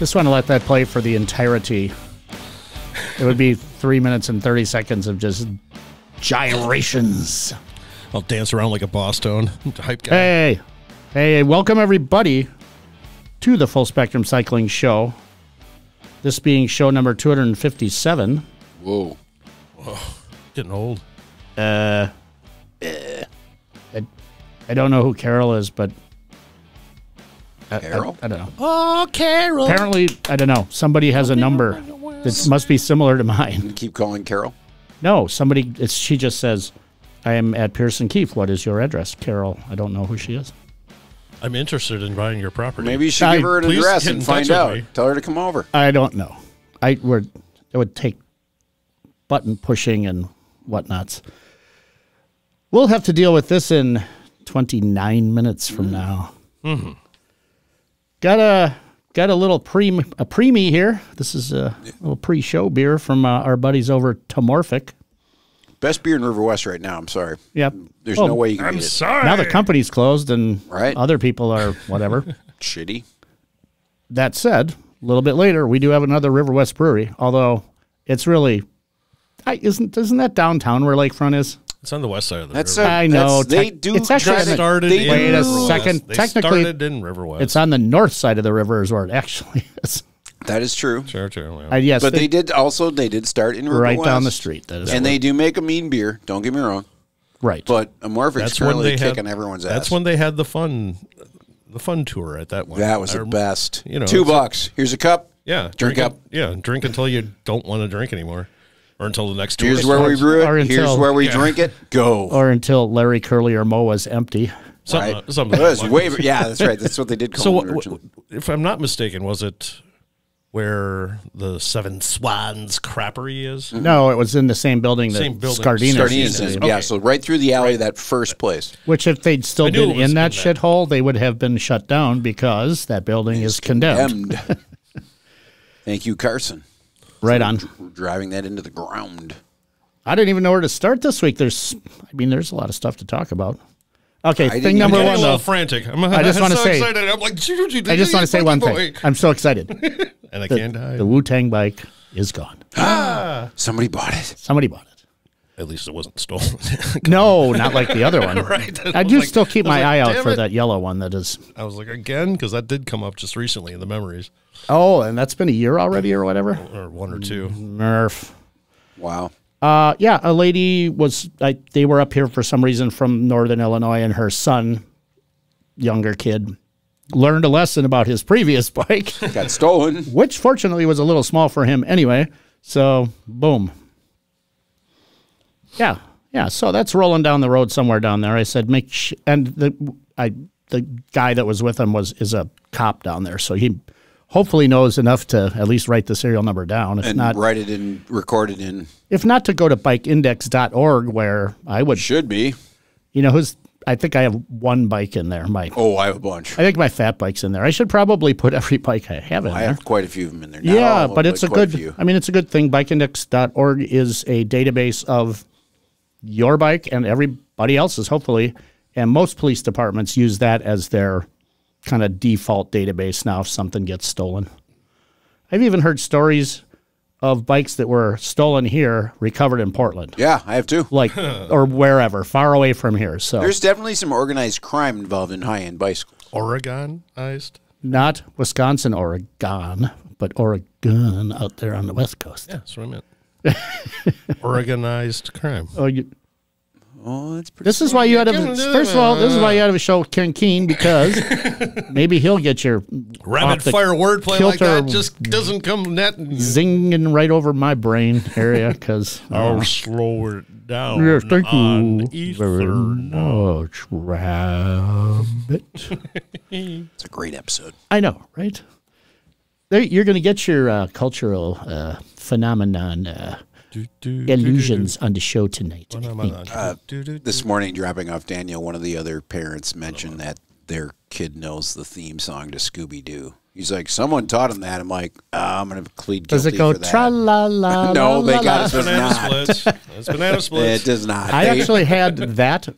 Just want to let that play for the entirety. It would be three minutes and 30 seconds of just gyrations. I'll dance around like a Bosstone. Hype guy. Hey, hey, welcome everybody to the Full Spectrum Cycling Show. This being show number 257. Whoa. Getting old. Uh, eh, I, I don't know who Carol is, but. I- I- Carol? I, don't know. Oh, Carol. Apparently, I don't know. Somebody has a number that must be similar to mine. You keep calling Carol. No, somebody. It's, she just says, "I am at Pearson Keefe. What is your address, Carol?" I don't know who she is. I'm interested in buying your property. Maybe you should I- give her an address and find out. me. Tell her to come over. I don't know. I would. It would take button pushing and whatnots. We'll have to deal with this in 29 minutes from mm. now. Mm-hmm. Got a got a little pre a preemie here. This is a little pre-show beer from uh, our buddies over at Amorphic. Best beer in River West right now. I'm sorry. Yep. There's Well, no way you can I'm beat it. sorry. Now the company's closed and Right. other people are whatever. Shitty. that said, a little bit later, we do have another River West Brewery, although it's really. I, isn't isn't that downtown where Lakefront is? It's on the west side of the That's river. a, I know, that's- They do. it's actually try on the- to- started they in Wait a second. West. They Technically, started in River West. It's on the north side of the river, is where it actually is. That is true. sure, sure. well. I, yes, But they did also. They did start in River right West. down the street. That is and they do make a mean beer. Don't get me wrong. right. But Amorphic's that's when currently they had. kicking everyone's ass. That's when they had the fun, the fun tour at that one. that was I the best. you know, two it's a- bucks. Here's a cup. Yeah, Drink it- up. Yeah, drink until you don't want to drink anymore, or until the next tour. Here's where we starts. brew Or it. until- Here's where we Yeah. drink it. Go. or until Larry Curly or Moe's empty. Something, right. Uh, something It was like way. Yeah, that's right. That's what they did call So, it what, originally. if I'm not mistaken, was it where the Seven Swans Creperie is? Mm-hmm. No, it was in the same building that Same building. Scardina's Starting used to in, be. yeah, so right through the alley, of that first place. Which, if they'd still I been it in that that. shithole, they would have been shut down because that building is condemned. Emmed. Thank you, Carson, Right on. for driving that into the ground. I didn't even know where to start this week. There's, I mean, there's a lot of stuff to talk about. Okay, didn't thing even number I'm one a little though. frantic. I'm, I just wanna so say- excited. I'm like, I just want to say one thing. I'm so excited. and I The, can't hide. the Wu Tang bike is gone. Somebody bought it. Somebody bought it. At least it wasn't stolen. No, not like the other one. Right. I was do like- still keep my like, eye out for it." that yellow one that is. I was like, again, because that did come up just recently in the memories, Oh, and that's been a year already or whatever. or one or two. Nerf. Wow. Uh, yeah, a lady was. I, they were up here for some reason from Northern Illinois, and her son, younger kid, learned a lesson about his previous bike, Got stolen. which fortunately was a little small for him anyway. So, boom. Yeah, yeah. So that's rolling down the road somewhere down there. I said, make sh-, and the I the guy that was with him was is a cop down there, so he hopefully knows enough to at least write the serial number down. If and not, write it in, record it in. if not to go to bikeindex.org where I would, Should be. you know, who's, I think I have one bike in there. My, Oh, I have a bunch. I think my fat bike's in there. I should probably put every bike I have in I there. I have quite a few of them in there. Not Yeah, of them, but it's a good, few. I mean, it's a good thing. Bikeindex.org is a database of your bike and everybody else's, hopefully. And most police departments use that as their kind of default database now if something gets stolen. I've even heard stories of bikes that were stolen here, recovered in Portland. Yeah, I have two. like or wherever, far away from here. So There's definitely some organized crime involved in high end bicycles. Oregonized. not Wisconsin, Oregon, but Oregon out there on the west coast. Yeah, that's what I meant. Oregonized crime. Oh, you, Oh, that's pretty. this is why you had to. First of all, this is why you had to show Ken Keen because maybe he'll get your Rapid fire wordplay like that just doesn't come net. zinging right over my brain area because I'll oh, oh. slow it down. yes, thank on you very ether. much, Rabbit. It's a great episode. I know, right? There, you're going to get your uh, cultural uh, phenomenon uh, Do, do, do, illusions on the show tonight. do, do. I think. Uh, do, do, do. This morning, dropping off Daniel, one of the other parents mentioned that their kid knows the theme song to Scooby Doo. He's like, someone taught him that. I'm like, ah, I'm going to plead guilty Does it go for that. tra la la? No, la, they la, got la? it. does banana not. splits. It's banana splits. It does not. I They- actually had that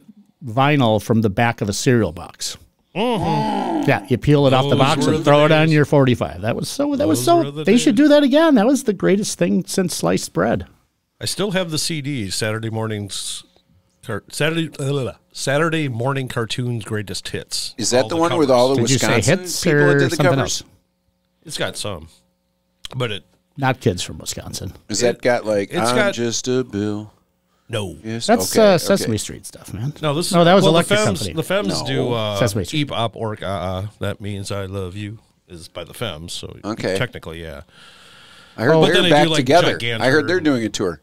vinyl from the back of a cereal box. Yeah, you peel it off the box and the throw it on your 45. That was so, that was so, the they should do that again. That was the greatest thing since sliced bread. I still have the CD Saturday mornings. Car- Saturday uh, Saturday morning cartoons greatest hits. Is that All the one with all the Did you say Wisconsin hits people that or did the something covers? else? It's got some, but it Not kids from Wisconsin. Is that got like it's I'm got- just a bill? No. Yes, That's okay, uh, okay. Sesame Street stuff, man. No, this is No, that was well, Electric the Femmes, Company. The Femmes No. do uh, Sesame Street. Eep Opp Ork uh, uh, That means I love you is by the Femmes. So Okay. technically, yeah. I heard Oh. They're then they back do, like, together. Gigantor. I heard they're doing a tour.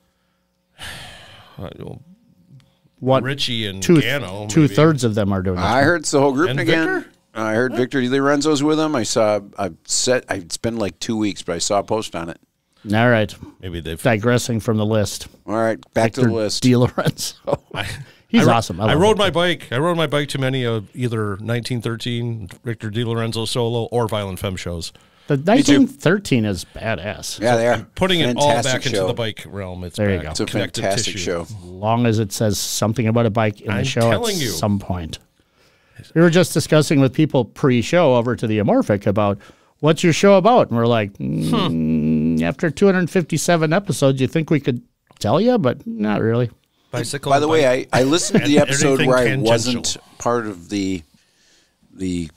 What Ritchie and two Gano. two maybe. thirds of them are doing? I heard it's the whole group And again. Victor? I heard Victor Lorenzo's with them. I saw. I set. I, it's been like two weeks, but I saw a post on it. All right, Maybe they've. digressing from the list. All right, back to the list. DeLorenzo. He's I awesome. I, I, rode him. my bike. I rode my bike to many of either 1913 Victor DeLorenzo solo or Violent Femme shows. The 1913 is badass. yeah, they are Putting it all Fantastic back into the bike realm. It's There you go. It's a Connective fantastic tissue. show. As long as it says something about a bike in the I'm show telling at you. some point. We were just discussing with people pre-show over to the Amorphic about what's your show about, and we're like, mm, after 257 episodes, you think we could tell you, but not really. Bicycle. By the way. I, I listened to the episode where I tangential. wasn't part of the the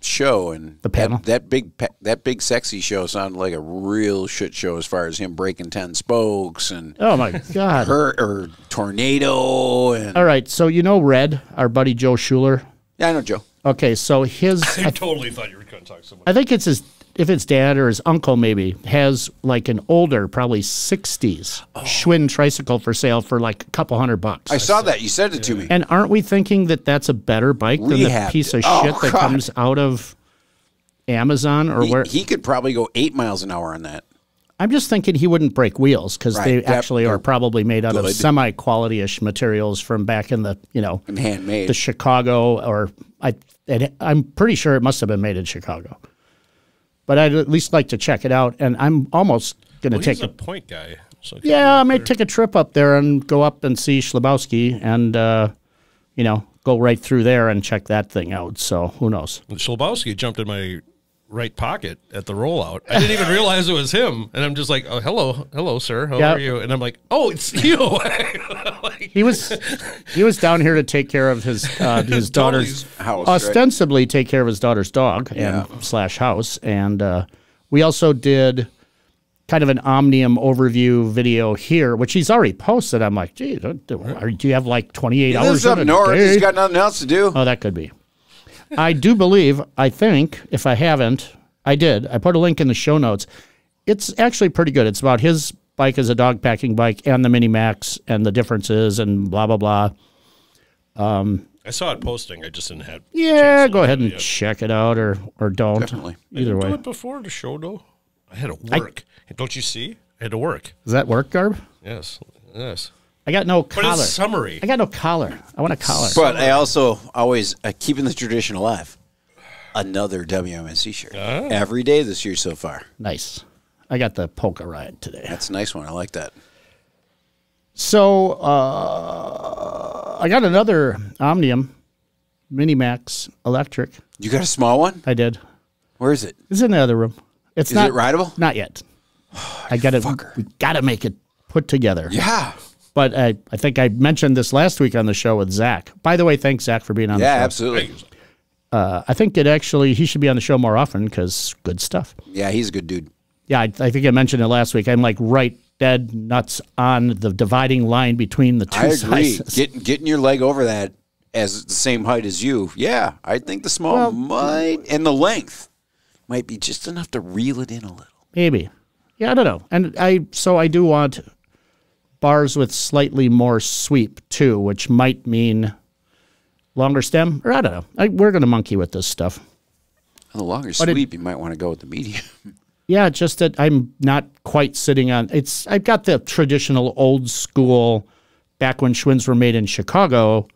show and The panel? That, that big that big sexy show sounded like a real shit show as far as him breaking ten spokes and Oh my god! her or tornado and All right, so you know Red, our buddy Joe Schuler. yeah, I know Joe. Okay, so his I totally thought you were going to talk so much. I think it's his if it's dad or his uncle maybe has like an older, probably 60s Schwinn tricycle for sale for like a couple hundred bucks. I saw that you said it to me. and aren't we thinking that that's a better bike than the piece of Oh, shit that God. comes out of Amazon or He, where? he could probably go eight miles an hour on that. I'm just thinking he wouldn't break wheels because they that- actually are probably made out of semi quality ish materials from back in the you know And handmade. the Chicago or I it, I'm pretty sure it must have been made in Chicago. But I'd at least like to check it out, and I'm almost going to Well, take he's a it. point guy. So Yeah, I may fair. take a trip up there and go up and see Schlabowski and, uh, you know, go right through there and check that thing out. So who knows? Schlabowski jumped in my right pocket at the rollout. I didn't even realize it was him, and I'm just like, "Oh, hello, hello, sir. How Yeah. are you?" And I'm like, "Oh, it's you." Like, He was he was down here to take care of his uh, his daughter's House, right? ostensibly take care of his daughter's dog and slash house, and uh, we also did kind of an Omnium overview video here, which he's already posted. I'm like, gee, don't- do, you have like 28 He hours lives in up north. day? He's got nothing else to do. Oh, that could be. I do believe, I think, if I haven't, I did. I put a link in the show notes. It's actually pretty good. It's about his bike as a dog packing bike and the Mini Max and the differences and blah, blah, blah. Um, I saw it posting. I just didn't have. Yeah, go ahead and yet. check it out or, or don't. Definitely. I Either didn't do way. it before the show though. I had to work. Don't you see? I had to work. Does that work, Garb? Yes, yes. I got no But collar. it's summary. I got no collar. I want a collar. But I also always uh, keeping the tradition alive. Another WMSC shirt Ah. every day this year so far. nice. I got the polka ride today. That's a nice one. I like that. So uh, I got another Omnium Mini Max electric. You got a small one? I did. Where is it? It's in the other room. It's Is not it rideable? Not yet. I got to. We got to make it put together. Yeah. But I, I think I mentioned this last week on the show with Zach. By the way, thanks Zach for being on Yeah, the show. Yeah, absolutely. Uh, I think it actually he should be on the show more often because good stuff. Yeah, he's a good dude. Yeah, I, I think I mentioned it last week. I'm like right dead nuts on the dividing line between the two I agree. sizes. Getting getting your leg over that as the same height as you. Yeah, I think the small Well- might and the length might be just enough to reel it in a little. Maybe. Yeah, I don't know. And I so I do want bars with slightly more sweep too, which might mean longer stem or I don't know. I, we're going to monkey with this stuff. The longer it- sweep, you might want to go with the medium. Yeah, just that I'm not quite sitting on it's I've got the traditional old school back when Schwinns were made in Chicago,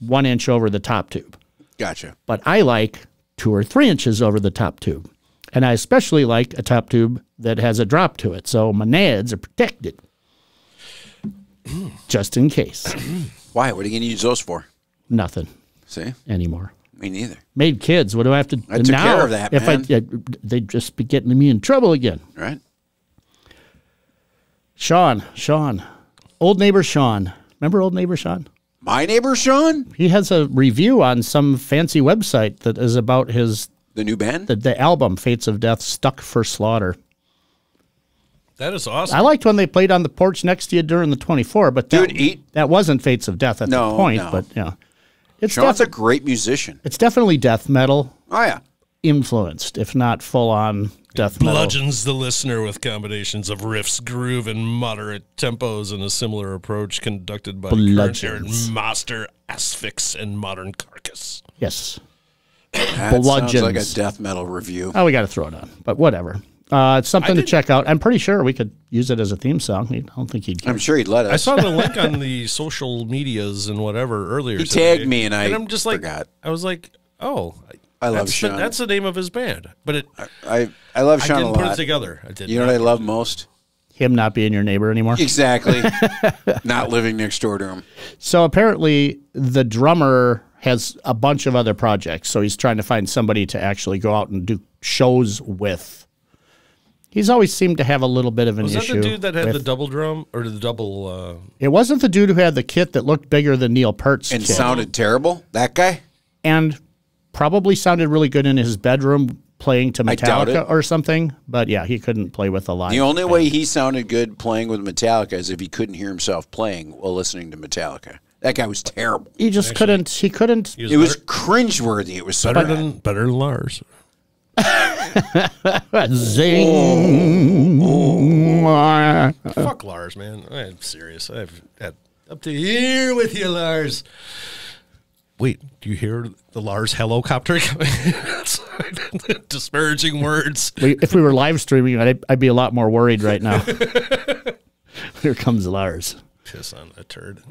1 inch over the top tube. gotcha. but I like two or three inches over the top tube. And I especially like a top tube that has a drop to it. So my nads are protected. Just in case. Why? What are you going to use those for? Nothing See? anymore. Me neither. Made kids. What do I have to? I took now, care of that, If man. I, they'd just be getting me in trouble again. Right? Sean, Sean, old neighbor Sean. Remember old neighbor Sean? My neighbor Sean, He has a review on some fancy website that is about his the new band. the, the album Fates of Death Stuck for Slaughter. That is awesome. I liked when they played on the porch next to you during the 24, but that, Dude, eat- that wasn't Fates of Death at No, the point, no. but yeah. It's, Sean's def- a great musician. it's definitely death metal Oh yeah. influenced, if not full on death metal. Bludgeons the listener with combinations of riffs, groove, and moderate tempos in a similar approach conducted by current master Asphyx and modern carcass. Yes. That sounds like a Bludgeons. death metal review. Oh, we got to throw it on, but whatever. Uh, it's something to check out. I'm pretty sure we could use it as a theme song. I don't think he'd care. I'm sure he'd let us. I saw the link on the social medias and whatever earlier. He today, tagged me and I and I'm just like, forgot. I was like, oh, I love that's the, Sean. that's the name of his band, but it, I I love I Sean a didn't put it lot. together. I did. You know what I love most? Him not being your neighbor anymore. Exactly. Not living next door to him. So apparently, the drummer has a bunch of other projects. So he's trying to find somebody to actually go out and do shows with. He's always seemed to have a little bit of an issue. Was that issue. the dude that had with- the double drum or the double? Uh, It wasn't the dude who had the kit that looked bigger than Neil Peart's And kit, sounded terrible. That guy? and probably sounded really good in his bedroom playing to Metallica or something. But yeah, he couldn't play with a live. The only band. way he sounded good playing with Metallica is if he couldn't hear himself playing while listening to Metallica. That guy was terrible. he just couldn't. He couldn't. he was It was better, cringeworthy. It was so better bad. than better than Lars. Zing. Fuck Lars, man. I'm serious. I've had up to here with you, Lars. Wait, do you hear the Lars helicopter coming? Disparaging words. If we were live streaming, I'd, I'd be a lot more worried right now. Here comes Lars. Piss on a turd.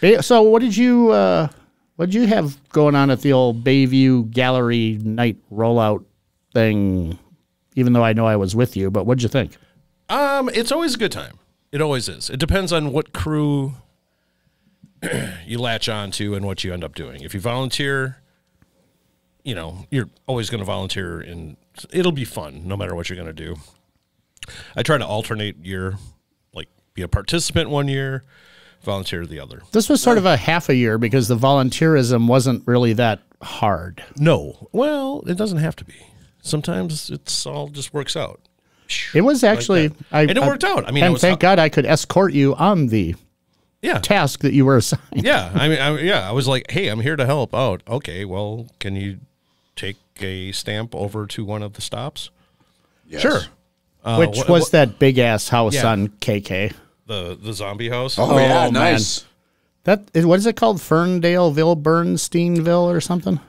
man. So, what did you uh, what did you have going on at the old Bayview Gallery night rollout thing? Even though I know I was with you, but what'd you think? Um, it's always a good time. It always is. It depends on what crew you latch on to and what you end up doing. If you volunteer, you know, you're always going to volunteer and it'll be fun no matter what you're going to do. I try to alternate year, like be a participant one year, volunteer the other. This was sort of a half a year because the volunteerism wasn't really that hard. No. Well, it doesn't have to be. Sometimes it's all just works out. It was actually, that. I, And it I- worked out. I mean, and was thank hel- God I could escort you on the Yeah. task that you were assigned. yeah, I mean, I, yeah, I was like, "Hey, I'm here to help out." Okay, well, can you take a stamp over to one of the stops? Yes. Sure. Uh, Which what- was what- that big ass house Yeah. on KK? the the zombie house? Oh, yeah, Oh, man. nice. That is, what is it called? Ferndaleville, Bernsteinville, or something?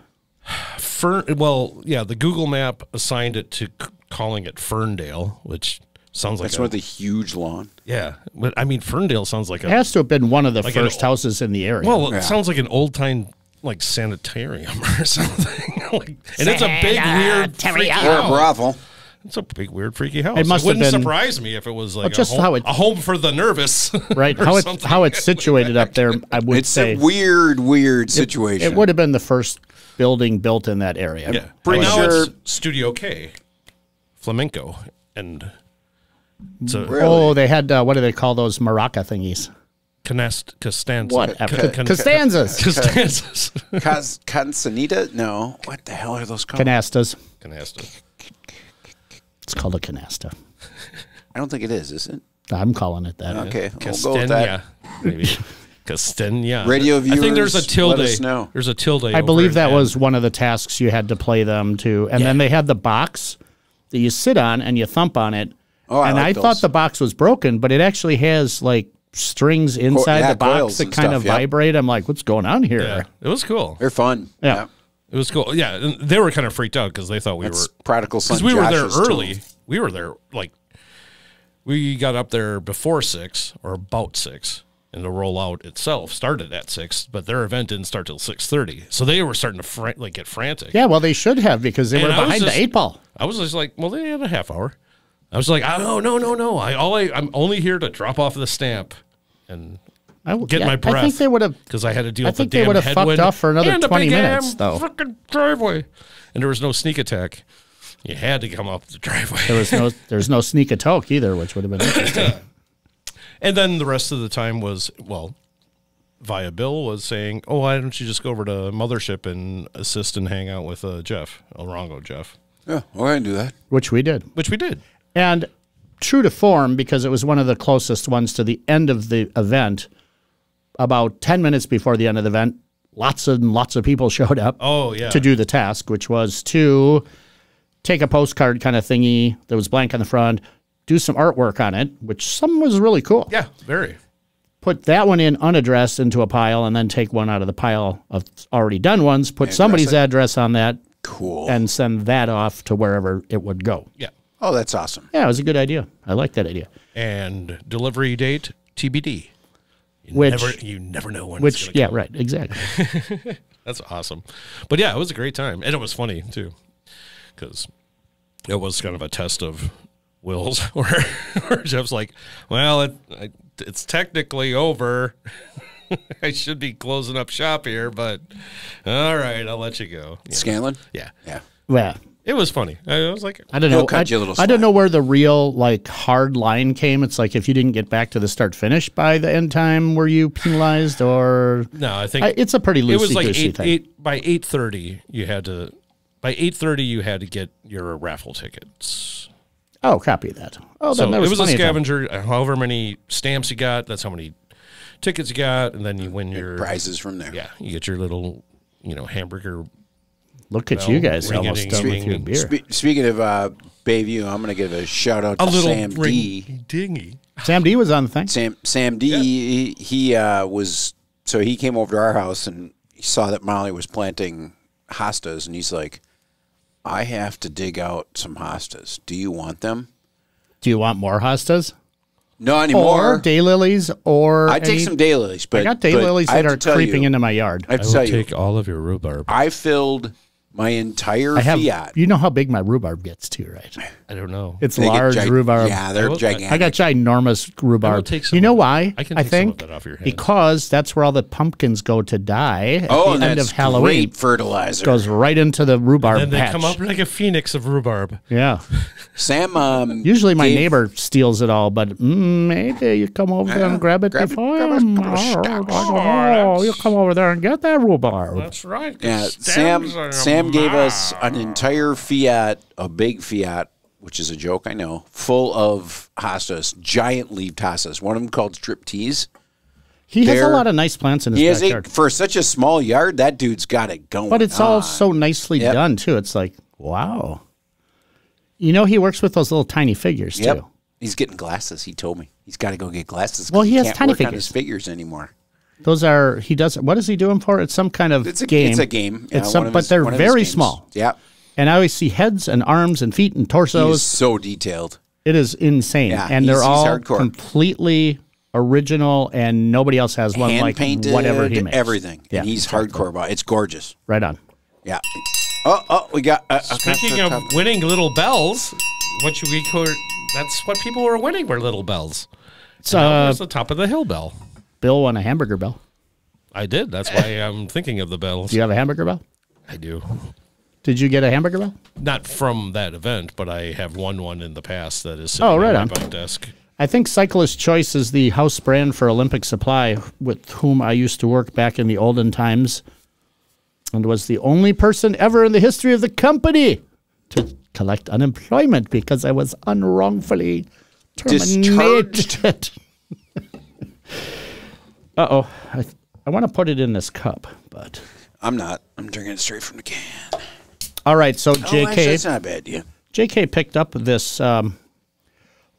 Fern. Well, yeah, the Google Map assigned it to c- calling it Ferndale, which sounds like That's a, with the huge lawn. yeah, but I mean Ferndale sounds like It a has to have been one of the an first old- houses in the area. well, it Yeah. sounds like an old time like sanitarium or something. like, and it's a big weird freaky Or a brothel. It's a big weird freaky house. It must have wouldn't been- surprise me if it was like just a, home, how it- a home for the nervous, right? How it's something. how it's situated up there, I would It's say a weird, weird situation. it would have been the first building built in that area. Yeah, Pretty now sure- it's Studio K, flamenco, and it's a Really? Oh, they had uh, what do they call those maraca thingies? canast Costanza. Whatever. Ca- can- Costanzas, Costanzas. Cas- Cansanita? No. What the hell are those called? canastas. Canasta. It's called a canasta. I don't think it is, is it? I'm calling it that. Okay, we'll go with that. Castenia, maybe. Castenia. Radio viewers, I think there's a tilde. let us know. There's a tilde. I believe that was one of the tasks you had to play them to, and then they had the box that you sit on and you thump on it. Oh, I and like I those. thought the box was broken, but it actually has like strings inside yeah, the box that and kind stuff, of yep. vibrate. I'm like, what's going on here? Yeah, it was cool. They're fun. Yeah. It was cool. Yeah, and they were kind of freaked out because they thought we That's were practical because we were there Josh's too. early. We were there like we got up there before six or about six, and the rollout itself started at six, but their event didn't start till six thirty. So they were starting to fran- like get frantic. Yeah, well, they should have because they And were behind just- the eight ball. I was just like, well, they had a half hour. I was like, oh no, no, no, no. I all I, I'm only here to drop off the stamp, and I w- get yeah, my I breath. think they would have. because I had to deal I with think the they would have fucked up for another and a 20 big minutes, damn though. Fucking driveway, and there was no sneak attack. You had to come up the driveway. There was no. There's no sneak a toke either, which would have been interesting. And then the rest of the time was well, via Bill was saying, "Oh, why don't you just go over to Mothership and assist and hang out with uh, Jeff Elrongo, Jeff?" Yeah, well, I can do that. which we did. Which we did. And true to form, because it was one of the closest ones to the end of the event, about 10 minutes before the end of the event, lots and lots of people showed up Oh yeah, to do the task, which was to take a postcard kind of thingy that was blank on the front, do some artwork on it, which some was really cool. yeah, very. Put that one in unaddressed into a pile, and then take one out of the pile of already done ones, put somebody's address on that, Cool. and send that off to wherever it would go. Yeah, oh, that's awesome. Yeah, it was a good idea. I like that idea. and delivery date TBD. You Which- never, you never know when. Which, gonna yeah, come. right, exactly. That's awesome. But yeah, it was a great time. And it was funny too. Because it was kind of a test of wills where, where Jeff's like, well, it, I, it's technically over. I should be closing up shop here, but all right, I'll let you go. Yeah. Scanlon? Yeah. Yeah. yeah. It was funny. I was like, I don't know. cut I, you a little I don't know where the real like hard line came. It's like if you didn't get back to the start finish by the end time, were you penalized or? no, I think I, it's a pretty it loosey was like goosey eight, thing. eight by eight thirty. You had to by eight thirty. You had to get your raffle tickets. Oh, copy that. Oh, So then there it was, was a plenty time. scavenger. uh, However many stamps you got, that's how many tickets you got, and then you win your Prizes from there. Yeah, you get your little, you know, hamburger. Look at you guys ring almost it, done ding, with your beer. Spe- speaking of uh, Bayview, I'm going to give a shout out to A little Sam ring D. dingy. Sam D was on the thing. Sam Sam D. He, he uh, was so he came over to our house and he saw that Molly was planting hostas, and he's like, "I have to dig out some hostas. Do you want them? Do you want more hostas No anymore. or daylilies or? I take any- some daylilies, but I got daylilies that are creeping you, into my yard. I have to tell you, all of your rhubarb. I filled my entire I have. Fiat. You know how big my rhubarb gets too, right? I don't know. It's They large gi- rhubarb. Yeah, they're I will- gigantic. I got ginormous rhubarb. take some you know why? I can take some think of that off your head. because that's where all the pumpkins go to die at oh, the and end that's of Halloween. great fertilizer. Goes right into the rhubarb and they patch. come up like a phoenix of rhubarb. yeah. Sam, um, Usually my gave- neighbor steals it all, but mm, maybe you come over there and grab it grab it- before grab a him. couple of Oh, oh, you come over there and get that rhubarb. That's right. Yeah, Sam. Sam gave us an entire Fiat, a big Fiat, which is a joke, I know, full of hostas, giant leaf hostas. One of them called striptease. He has a lot of nice plants in his He has backyard. a for such a small yard. That dude's got it going. But it's all so nicely Yep. done too. It's like, wow. You know, he works with those little tiny figures Yep. too. He's getting glasses. He told me he's got to go get glasses. Well, he has can't tiny on figures. his figures anymore. Those are he does. What is he doing for? It's some kind of It's a game. It's a game. It's Yeah, some, but his- they're one of his very small. Yeah, And I always see heads and arms and feet and torsos. is so detailed. It is insane, Yeah, and they're he's- he's all hardcore. completely original, and nobody else has one Hand like painted, whatever he makes. everything. Yeah, and he's hardcore about it. It's gorgeous. right on. Yeah. Oh, oh, we got. Uh, Speaking of winning little bells, what should we call? That's what people were winning were little bells. So That uh, was the top of the hill bell. Bill won a hamburger bell. I did. That's why I'm thinking of the bells. Do you have a hamburger bell? I do. Did you get a hamburger bell? Not from that event, but I have won one in the past that is oh, sitting Oh, right on on. my desk. I think Cyclist Choice is the house brand for Olympic Supply, with whom I used to work back in the olden times, and was the only person ever in the history of the company to collect unemployment because I was unwrongfully terminated. Discharged. uh oh, I, I want to put it in this cup, but I'm not. I'm drinking it straight from the can. all right. So Oh, actually, JK, it's not bad. Yeah. JK picked up this um,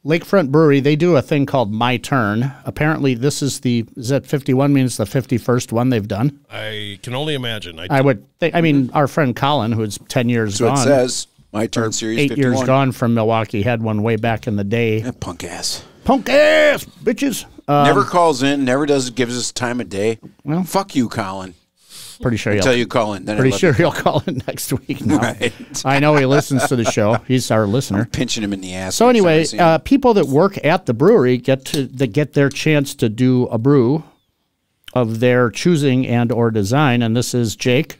Lakefront Brewery. They do a thing called My Turn. Apparently, this is the is that fifty one means the fifty first one they've done. I can only imagine. I, I would think. I mean, our friend Colin, who's ten years So it says my turn series eight 51. years gone from Milwaukee, had one way back in the day. Yeah, punk ass. Punk ass bitches. Uh, never calls in. Never does gives us time of day. Well- fuck you, Colin. pretty sure he'll. Tell you call in, then Pretty sure he'll call in next week. Right. I know he listens to the show. He's our listener. pinching him in the ass. So anyway, uh, people that work at the brewery get to that get their chance to do a brew of their choosing and or design. And this is Jake.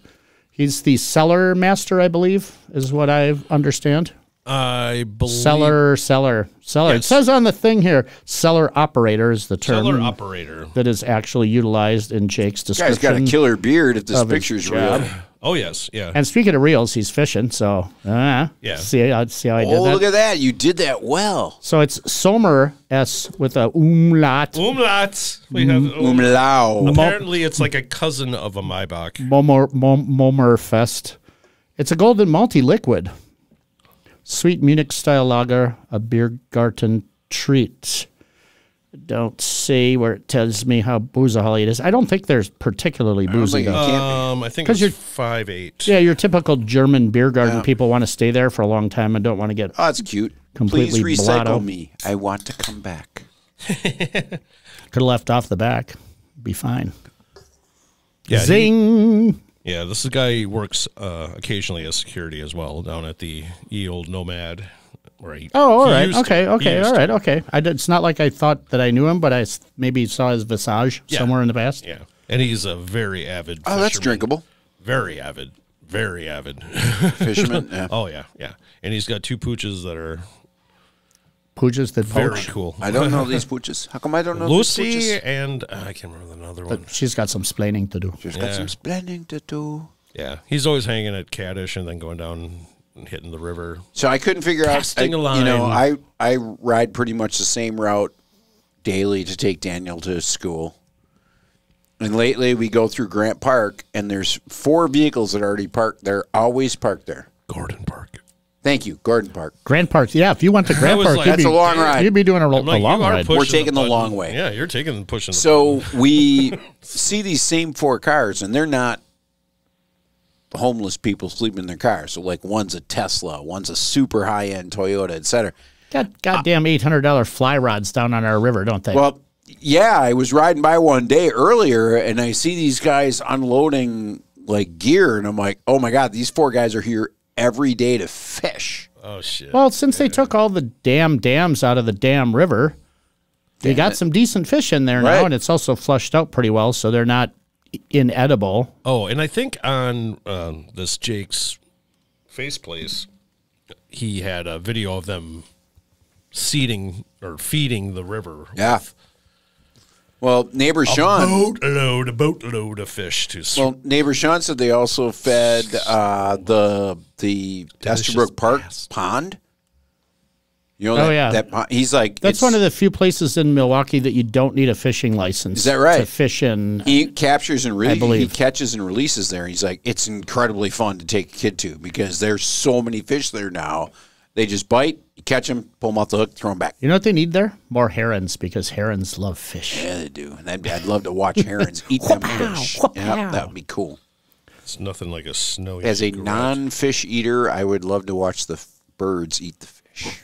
He's the cellar master, I believe, is what I understand. I believe Seller, seller, seller. It says on the thing here, seller operator is the term seller operator. that is actually utilized in Jake's description Guy's description. got a killer beard. If this picture's job. real. Oh yes, yeah. And speaking of reels, he's fishing. So, uh, Yeah. See, I see how I did Oh, that. look at that! You did that well. so it's Somer S with a umlaut. Umlaut. We have Umlau. apparently it's like a cousin of a Maibock. Momer, Mom, Momerfest. It's a golden multi liquid. Sweet Munich style lager, a beer garden treat. Don't see where it tells me how boozaholic it is. I don't think there's particularly boozy think it though. can't be. Um, I think 'Cause it's you're- five eight. Yeah, your typical German beer garden people want to stay there for a long time and don't want to get. Oh, it's cute. Completely Please recycle blotto. me. I want to come back. Could have left off the back. Be fine. Yeah, he- Zing. Yeah. This is a guy who works uh, occasionally as security as well down at the ye old Nomad. Where he, Oh, all he right. used to. Okay. He Okay. used to. Okay. I did, it's not like I thought that I knew him, but I maybe saw his visage Yeah. somewhere in the past. Yeah, and he's a very avid. Oh, that's drinkable. Very avid. Very avid. Fisherman. Yeah. oh yeah, yeah. And he's got two pooches that are Pooches that very poach. cool. I don't know these pooches. How come I don't know Lucy these pooches? and uh, I can't remember another one. But She's got some splaining to do. She's got Yeah. some splaining to do. Yeah, he's always hanging at Caddish and then going down and hitting the river. So I couldn't figure out. Casting I- a You know, I line. I ride pretty much the same route daily to take Daniel to school. And lately we go through Grant Park, and there's four vehicles that are already parked. They're always parked there. Gordon Park. Thank you, Gordon Park. Grand Park. Yeah, if you went to Grand Park, like- you'd That's be, a long ride. You'd be doing a, like, a long ride. We're taking the button. long way. Yeah, you're taking the pushing. The So we see these same four cars, and they're not homeless people sleeping in their cars. So like one's a Tesla, one's a super high end Toyota, et cetera. Got goddamn eight hundred dollar fly rods down on our river, don't they? Well, yeah, I was riding by one day earlier, and I see these guys unloading like gear, and I'm like, oh my god, these four guys are here every day to fish. oh shit. Well, since they took all the damn dams out of the damn river, they got some decent fish in there now, and it's also flushed out pretty well, so they're not inedible. Oh, and I think on um, this Jake's face place, he had a video of them seeding or feeding the river. Yeah. Well, neighbor Sean. A Boatload, a boatload of fish to sw- Well, neighbor Sean said they also fed uh, the the Estabrook Park bass. pond. You know Oh, that, yeah. that pond, he's like That's one of the few places in Milwaukee that you don't need a fishing license. Is that right? To fish in. he captures and releases. He catches and releases there. He's like, it's incredibly fun to take a kid to because there's so many fish there now. They just bite, you catch them, pull them off the hook, throw them back. You know what they need there? More herons because herons love fish. Yeah, they do. And I'd, I'd love to watch herons eat them fish. Yeah, that would be cool. it's nothing like a snowy. As a non-fish eater, I would love to watch the f- birds eat the fish.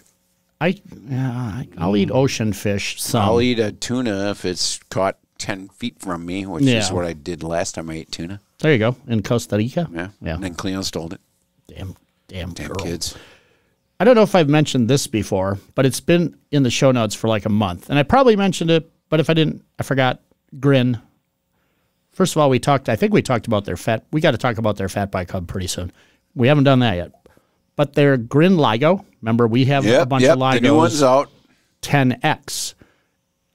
I, yeah, I- I'll eat ocean fish some. I'll eat a tuna if it's caught 10 feet from me, which is what I did last time I ate tuna. there you go. In Costa Rica. Yeah. Yeah. And then Cleo stole it. Damn, damn, Damn girl. kids. I don't know if I've mentioned this before, but it's been in the show notes for like a month. And I probably mentioned it, but if I didn't, I forgot. Grin. First of all, we talked, I think we talked about their fat. We got to talk about their fat bike hub pretty soon. We haven't done that yet. But their Grin LIGO, remember, we have a bunch yep. of LIGOs. The new one's out. 10X.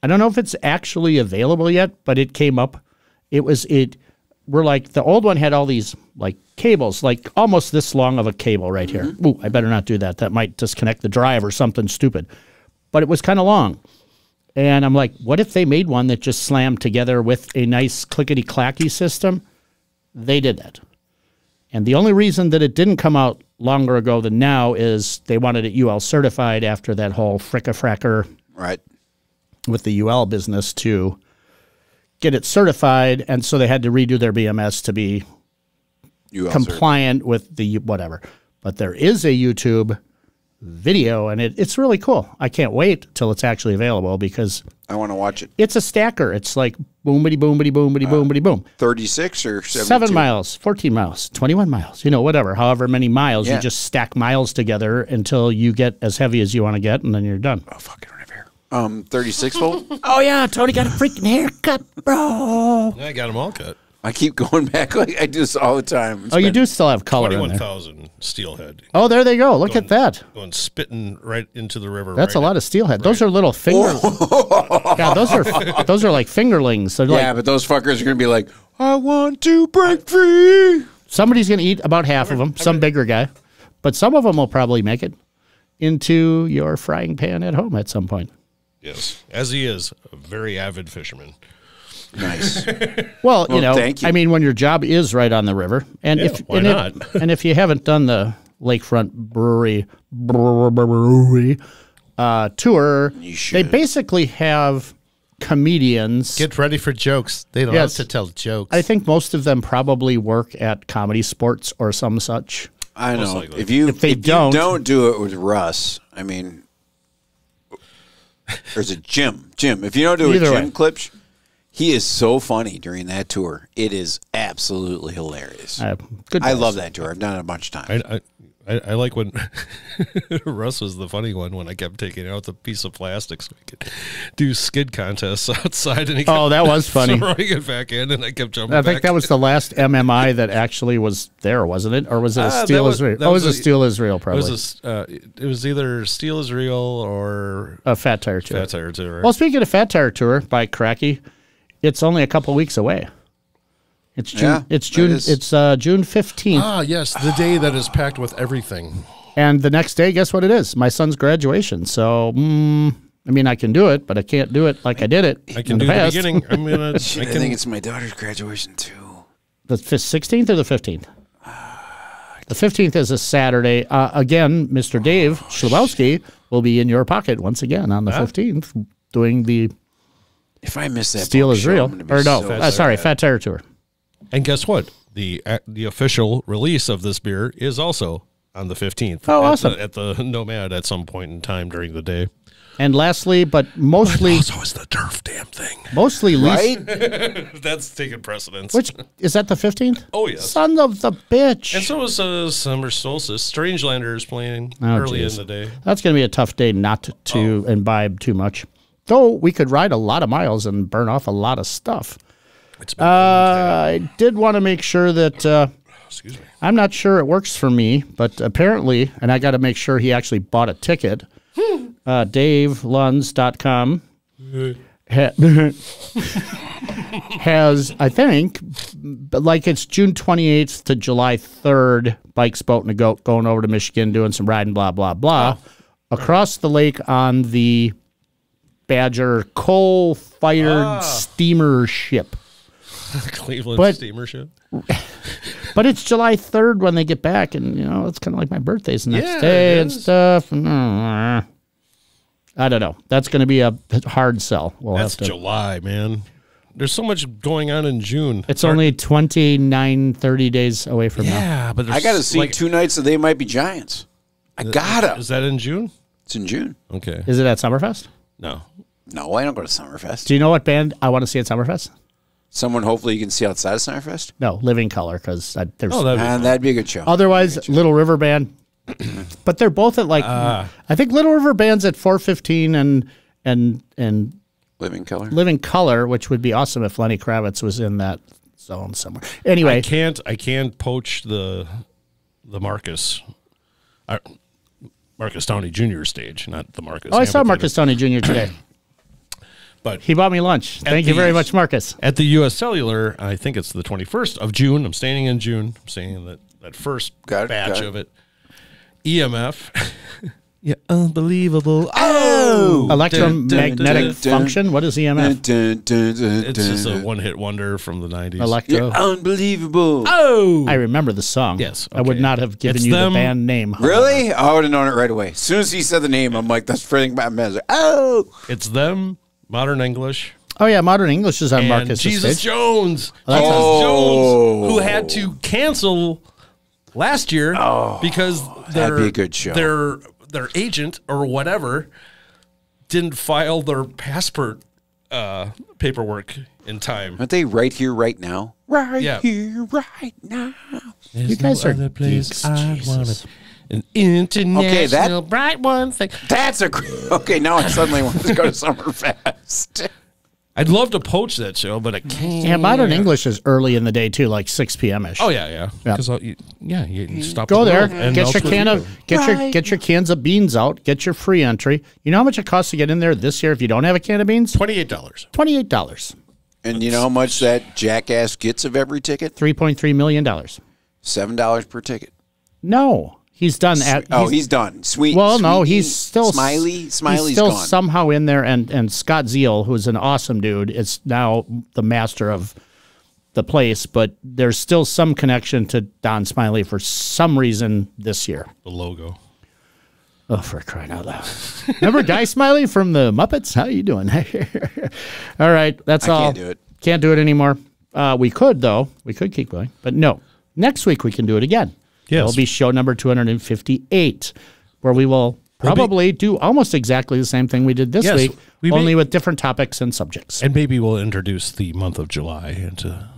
I don't know if it's actually available yet, but it came up. It was it. We're like the old one had all these like cables, like almost this long of a cable right here. Mm-hmm. Ooh, I better not do that. That might disconnect the drive or something stupid. But it was kind of long. And I'm like, what if they made one that just slammed together with a nice clickety clacky system? They did that. And the only reason that it didn't come out longer ago than now is they wanted it UL certified after that whole fricka-fracker Right. with the UL business to get it certified. And so they had to redo their BMS to be also. compliant with the whatever. But there is a YouTube video and it, it's really cool. I can't wait till it's actually available because I want to watch it. it's a stacker. It's like boomity boomity boomity uh, boomity boom. 36 or 72? Seven miles, 14 miles, 21 miles, you know, whatever, however many miles. Yeah. You just stack miles together until you get as heavy as you want to get and then you're done. Oh, fuck, Um, 36 volt. Oh yeah, Tony got a freaking haircut, bro. Yeah, I got them all cut. I keep going back. Like I do this all the time. It's Oh, you do still have color in Twenty-one there. thousand steelhead Oh, there they go. Look at that. going spitting right into the river. That's right a lot of steelhead. Those are little finger. God, those are those are like fingerlings. They're Yeah, like but those fuckers are gonna be like, I want to break free. somebody's gonna eat about half of them. Some bigger guy, but some of them will probably make it into your frying pan at home at some point. Yes, as he is a very avid fisherman. Nice. Well, you Well, know, thank you. I mean, when your job is right on the river, and Yeah, if why and, not? If, and if you haven't done the lakefront brewery brewery uh, tour, they basically have comedians. Get ready for jokes. They love Yes. to tell jokes. I think most of them probably work at comedy sports or some such. I Most know. If you If they you don't- don't do it with Russ, I mean, there's a Jim. Jim, if you don't do it Either with Jim way. Klipsch, he is so funny during that tour. It is absolutely hilarious. Uh, good. I love that tour. I've done it a bunch of times. I, I, I, I like when Russ was the funny one when I kept taking out the piece of plastic so we could do skid contests outside, and he kept Oh, that was funny. throwing it back in, and I kept jumping. I think that was the last MMI that actually was there, wasn't it? Or was it a that Steel was- Israel? Oh, it was was a a- Steel is Real, It probably. was, a uh, it was either Steel is Real or a Fat Tire Tour. Fat Tire Tour. Well, speaking of Fat Tire Tour by Cracky, it's only a couple weeks away. It's June. Yeah, it's June. It's uh, June fifteenth, ah, yes, the day that is packed with everything. and the next day, guess what it is? My son's graduation. So, mm, I mean, I can do it, but I can't do it like I did it. I can in do the the beginning. I'm gonna. I Shit, I, think it's my daughter's graduation too. The sixteenth or the fifteenth. The fifteenth is a Saturday. Uh, again, Mr. Dave Schlabowski will be in your pocket once again on the fifteenth, doing the If I miss that, Steel is Real. I'm gonna be Or no, so uh, sorry, sad. Fat Tire Tour. And guess what? The uh, the official release of this beer is also on the 15th. Oh, at awesome. The, at the Nomad at some point in time during the day. And lastly, but mostly, Also, is the turf damn thing. mostly least Right? That's taking precedence. Which is that the fifteenth? Oh, yes. Son of the bitch. And so is uh, Summer Solstice. Strangelanders is playing Oh, early geez. in the day. That's going to be a tough day not to Oh. imbibe too much. Though we could ride a lot of miles and burn off a lot of stuff. It's been, Uh, I did want to make sure that uh, excuse me. I'm not sure it works for me, but apparently, and I got to make sure he actually bought a ticket. uh, DaveLunds.com ha- has, I think, but like it's June 28th to July 3rd, bikes, boat, and a goat going over to Michigan, doing some riding, blah, blah, blah. Across the lake on the Badger coal fired steamer ship. Cleveland But- steamer ship. But it's July 3rd when they get back, and, you know, it's kind of like my birthday's the next Yeah, day and stuff. Uh, I don't know. That's going to be a hard sell. We'll That's have to. July, man. There's so much going on in June. It's only 29, 30 days away from now. yeah, but I got to see like, two nights that they might be giants. I gotta. Is that in June? It's in June. Okay. Is it at Summerfest? No. No, I don't go to Summerfest. Do you know what band I want to see at Summerfest? Someone hopefully you can see outside of Summerfest. No, Living Color, because there's Oh, that'd be And that'd be a good show. otherwise Little River Band. but they're both at like Ah. I think Little River Band's at four fifteen and and and Living color. Living Color, which would be awesome if Lenny Kravitz was in that zone somewhere. Anyway, I can't. I can't poach the the Marcus, uh, Marcus Downey Jr. stage, not the Marcus. oh, I saw Marcus Tony Jr. today. But he bought me lunch. Thank you the- very much, Marcus. at the U.S. Cellular, I think it's the 21st of June. I'm staying in June. I'm staying in that that first Got it, batch got it. of it. EMF. yeah, unbelievable. Oh, oh! Electromagnetic dun, dun. function. What is EMF? Dun, dun, dun, It's just a one-hit wonder from the 90s. Electro. You're unbelievable. oh, I remember the song. Yes, I would not have given It's you them. the band name. Really? I would have known it right away. As soon as he said the name, I'm like, that's freaking bad. I like, oh. it's them. Modern English. Oh yeah, Modern English is on and Marcus' Jesus stage. Jones. that's Jesus awesome. Jones, who had to cancel last year because their, Oh, be a good show. their their agent or whatever didn't file their passport uh, paperwork in time. Aren't they right here, right now? Right Yeah. here, right now. You guys are geeks. Jesus. An international Okay, that- bright one thing. That's a okay. Now I suddenly want to go to Summerfest. I'd love to poach that show, but I can't. Yeah, modern English is early in the day too, like six p.m. ish. Oh yeah, yeah. Yeah. Because uh, yeah, you you stop. Go the there, and get your swim can you. of get your get your cans of beans out, get your free entry. You know how much it costs to get in there this year if you don't have a can of beans? twenty-eight dollars. Twenty eight dollars. And you know how much that jackass gets of every ticket? Three point three million dollars. Seven dollars per ticket. No. He's done at oh, he's, done. Sweet. Well, no, he's still Smiley. Smiley's he's still gone. somehow in there, and and Scott Zeal, who's an awesome dude, is now the master of the place. But there's still some connection to Don Smiley for some reason this year. The logo. Oh, for crying out loud! Remember Guy Smiley from the Muppets? How are you doing? all right, that's I all. can't do it. Can't do it anymore. Uh, we could though. We could keep going, but no. Next week we can do it again. Yes. It'll be show number 258, where we will We'll be- probably do almost exactly the same thing we did this Yes, week, we may- only with different topics and subjects. And maybe we'll introduce the month of July into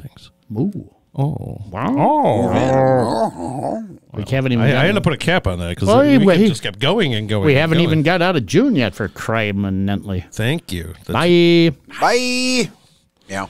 things. Ooh. Oh, Oh. We haven't even. I, I gotten- had to put a cap on that because Well, we he- could he- just kept going and going. we and haven't going. even got out of June yet for crying eminently. Thank you. That's- Bye. Bye. Yeah.